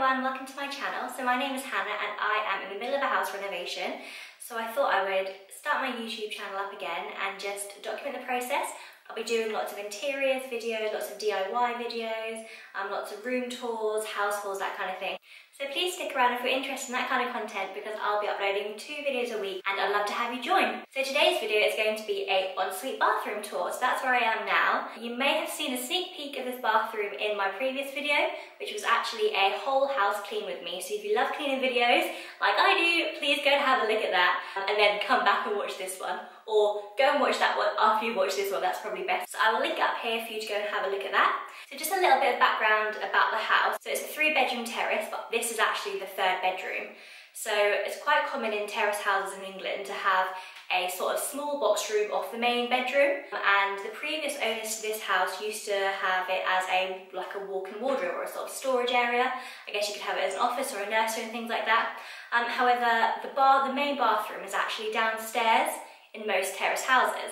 everyone, welcome to my channel. So my name is Hannah and I am in the middle of a house renovation. So I thought I would start my YouTube channel up again and just document the process. I'll be doing lots of interiors videos, lots of DIY videos, um, lots of room tours, house tours, that kind of thing. So please stick around if you're interested in that kind of content because I'll be uploading two videos a week and I'd love to have you join. So today's video is going to be a ensuite bathroom tour. So that's where I am now. You may have seen a sneak peek of this bathroom in my previous video, which was actually a whole house clean with me. So if you love cleaning videos like I do, please go and have a look at that and then come back and watch this one. Or go and watch that one after you watch this one, that's probably best. So I will link up here for you to go and have a look at that. So just a little bit of background about the house. So it's a three bedroom terrace, but this is actually the third bedroom. So it's quite common in terrace houses in England to have a sort of small box room off the main bedroom and the previous owners to this house used to have it as a like a walk-in wardrobe or a sort of storage area. I guess you could have it as an office or a nursery and things like that. Um, however, the bar, the main bathroom is actually downstairs in most terrace houses.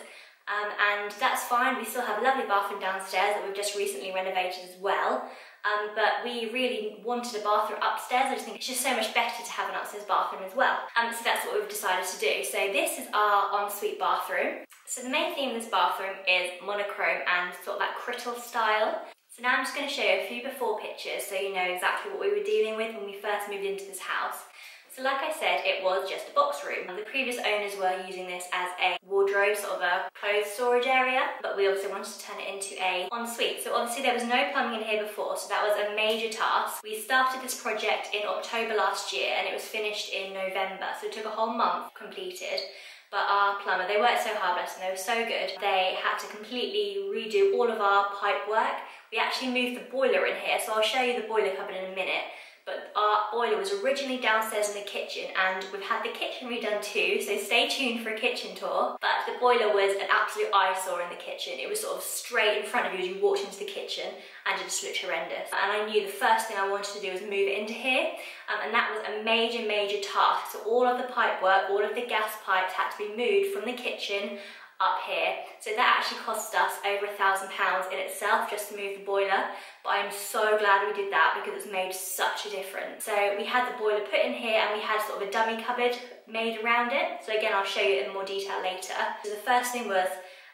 We still have a lovely bathroom downstairs that we've just recently renovated as well. Um, but we really wanted a bathroom upstairs. I just think it's just so much better to have an upstairs bathroom as well. Um, so that's what we've decided to do. So this is our ensuite bathroom. So the main theme of this bathroom is monochrome and sort of that crittall style. So now I'm just going to show you a few before pictures so you know exactly what we were dealing with when we first moved into this house. So like I said, it was just a box room. The previous owners were using this as a wardrobe, sort of a clothes storage area, but we also wanted to turn it into a ensuite. So obviously there was no plumbing in here before, so that was a major task. We started this project in October last year and it was finished in November, so it took a whole month completed but our plumber, they worked so hard, bless them, they were so good. They had to completely redo all of our pipe work. We actually moved the boiler in here, so I'll show you the boiler cupboard in a minute but our boiler was originally downstairs in the kitchen and we've had the kitchen redone too, so stay tuned for a kitchen tour. But the boiler was an absolute eyesore in the kitchen. It was sort of straight in front of you as you walked into the kitchen and it just looked horrendous. And I knew the first thing I wanted to do was move it into here um, and that was a major, major task. So all of the pipe work, all of the gas pipes had to be moved from the kitchen up here. So that actually cost us over a thousand pounds in itself just to move the boiler. But I'm so glad we did that because it's made such a difference. So we had the boiler put in here and we had sort of a dummy cupboard made around it. So again, I'll show you in more detail later. So the first thing was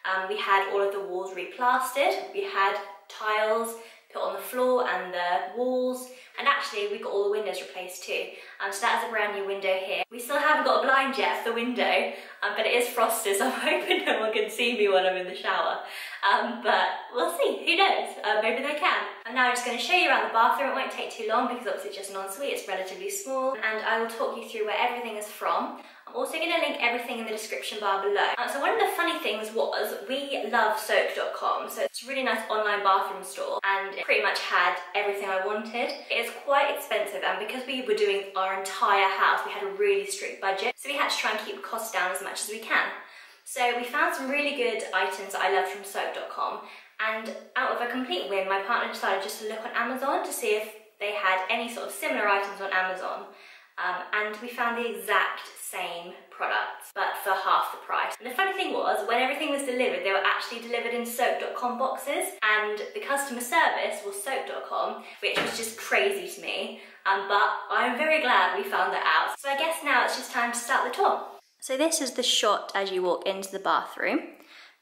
um, we had all of the walls replastered. We had tiles put on the floor and the walls. And actually, we got all the windows replaced too. Um, so that's a brand new window here. We still haven't got a blind yet for the window, um, but it is frosted, so I'm hoping no one can see me when I'm in the shower. Um, but we'll see, who knows? Uh, maybe they can. And now I'm just going to show you around the bathroom. It won't take too long because obviously it's just an ensuite, it's relatively small. And I will talk you through where everything is from. Also going to link everything in the description bar below. Um, so one of the funny things was we love soak.com. So it's a really nice online bathroom store and it pretty much had everything I wanted. It's quite expensive and because we were doing our entire house, we had a really strict budget. So we had to try and keep costs down as much as we can. So we found some really good items that I loved from soak.com and out of a complete whim, my partner decided just to look on Amazon to see if they had any sort of similar items on Amazon. Um, and we found the exact same products, but for half the price. And the funny thing was, when everything was delivered, they were actually delivered in soak.com boxes, and the customer service was soak.com, which was just crazy to me. Um, but I'm very glad we found that out. So I guess now it's just time to start the tour. So this is the shot as you walk into the bathroom.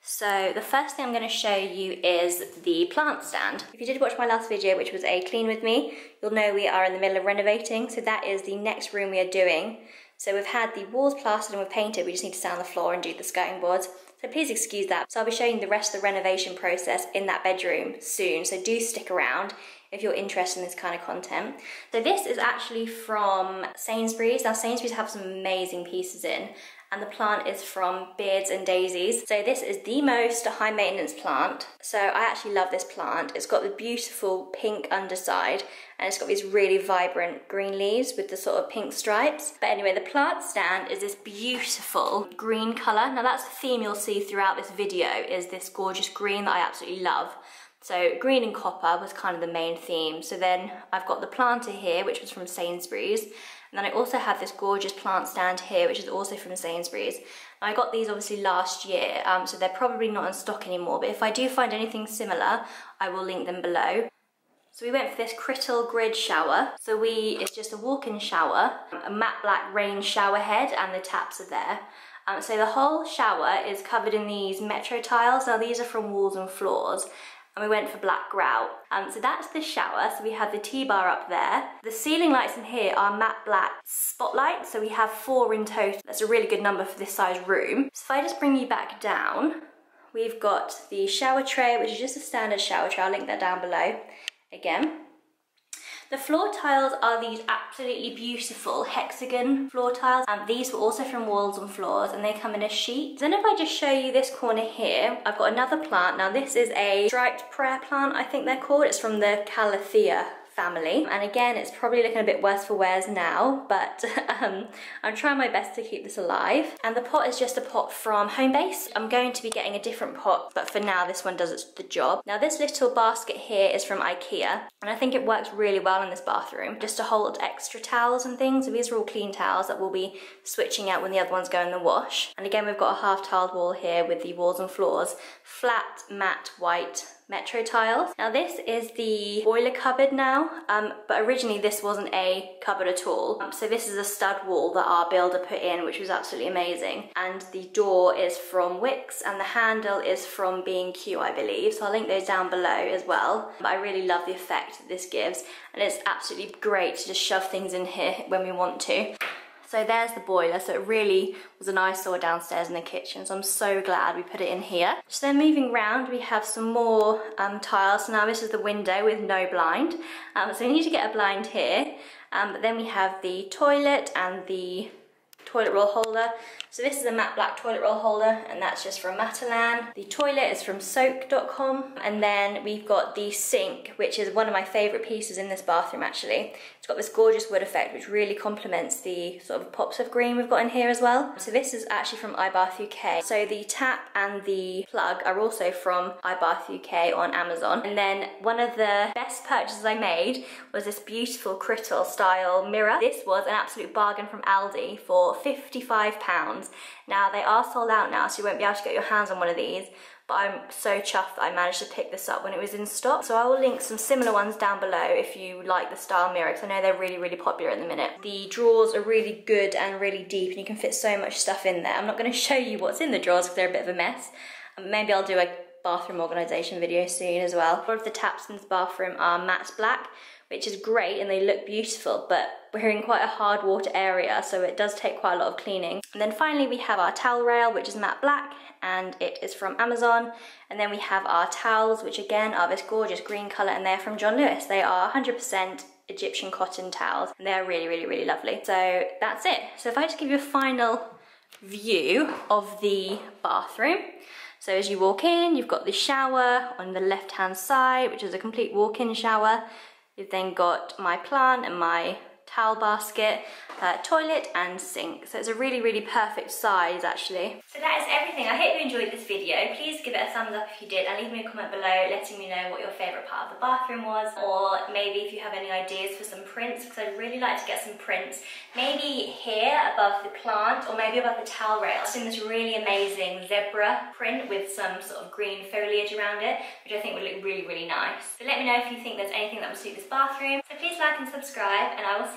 So the first thing I'm going to show you is the plant stand. If you did watch my last video, which was a clean with me, you'll know we are in the middle of renovating. So that is the next room we are doing. So we've had the walls plastered and we've painted, we just need to stand on the floor and do the skirting boards. So please excuse that. So I'll be showing the rest of the renovation process in that bedroom soon, so do stick around if you're interested in this kind of content. So this is actually from Sainsbury's. Now Sainsbury's have some amazing pieces in and the plant is from Beards and Daisies. So this is the most high maintenance plant. So I actually love this plant. It's got the beautiful pink underside and it's got these really vibrant green leaves with the sort of pink stripes. But anyway, the plant stand is this beautiful green color. Now that's the theme you'll see throughout this video is this gorgeous green that I absolutely love. So green and copper was kind of the main theme. So then I've got the planter here, which was from Sainsbury's. And then I also have this gorgeous plant stand here, which is also from Sainsbury's. Now, I got these obviously last year, um, so they're probably not in stock anymore, but if I do find anything similar, I will link them below. So we went for this Crittall Grid shower. So we, it's just a walk-in shower, a matte black rain shower head and the taps are there. Um, so the whole shower is covered in these Metro tiles. Now these are from walls and floors and we went for black grout. Um, so that's the shower. So we have the T-bar up there. The ceiling lights in here are matte black spotlights. So we have four in total. That's a really good number for this size room. So if I just bring you back down, we've got the shower tray, which is just a standard shower tray. I'll link that down below again. The floor tiles are these absolutely beautiful hexagon floor tiles and these were also from Walls and Floors and they come in a sheet. Then if I just show you this corner here, I've got another plant. Now this is a striped prayer plant, I think they're called. It's from the Calathea family. And again, it's probably looking a bit worse for wears now, but um, I'm trying my best to keep this alive. And the pot is just a pot from Homebase. I'm going to be getting a different pot, but for now, this one does the job. Now, this little basket here is from Ikea, and I think it works really well in this bathroom, just to hold extra towels and things. So these are all clean towels that we'll be switching out when the other ones go in the wash. And again, we've got a half tiled wall here with the walls and floors, flat, matte, white, Metro tiles. Now this is the boiler cupboard now, um, but originally this wasn't a cupboard at all. Um, so this is a stud wall that our builder put in, which was absolutely amazing. And the door is from Wickes and the handle is from B&Q, I believe. So I'll link those down below as well. But I really love the effect that this gives. And it's absolutely great to just shove things in here when we want to. So there's the boiler, so it really was an eyesore downstairs in the kitchen, so I'm so glad we put it in here. So then moving round, we have some more um, tiles. So now this is the window with no blind, um, so we need to get a blind here. Um, but then we have the toilet and the toilet roll holder. So this is a matte black toilet roll holder and that's just from Matalan. The toilet is from soak.com and then we've got the sink which is one of my favourite pieces in this bathroom actually. It's got this gorgeous wood effect which really complements the sort of pops of green we've got in here as well. So this is actually from iBath UK. So the tap and the plug are also from iBath UK on Amazon. And then one of the best purchases I made was this beautiful Crittall style mirror. This was an absolute bargain from Aldi for £55. Now they are sold out now, so you won't be able to get your hands on one of these, but I'm so chuffed that I managed to pick this up when it was in stock. So I will link some similar ones down below if you like the style mirror, because I know they're really, really popular at the minute. The drawers are really good and really deep, and you can fit so much stuff in there. I'm not gonna show you what's in the drawers because they're a bit of a mess. Maybe I'll do a bathroom organisation video soon as well. All of the taps in this bathroom are matte black, which is great and they look beautiful, but we're in quite a hard water area, so it does take quite a lot of cleaning. And then finally we have our towel rail, which is matte black, and it is from Amazon. And then we have our towels, which again are this gorgeous green color, and they're from John Lewis. They are 100% Egyptian cotton towels, and they're really, really, really lovely. So that's it. So if I just give you a final view of the bathroom. So as you walk in, you've got the shower on the left-hand side, which is a complete walk-in shower. You've then got my plant and my towel basket, uh, toilet and sink. So it's a really, really perfect size actually. So that is everything. I hope you enjoyed this video. Please give it a thumbs up if you did and leave me a comment below letting me know what your favourite part of the bathroom was or maybe if you have any ideas for some prints because I'd really like to get some prints. Maybe here above the plant or maybe above the towel rail. I've seen this really amazing zebra print with some sort of green foliage around it which I think would look really, really nice. So let me know if you think there's anything that would suit this bathroom. So please like and subscribe and I will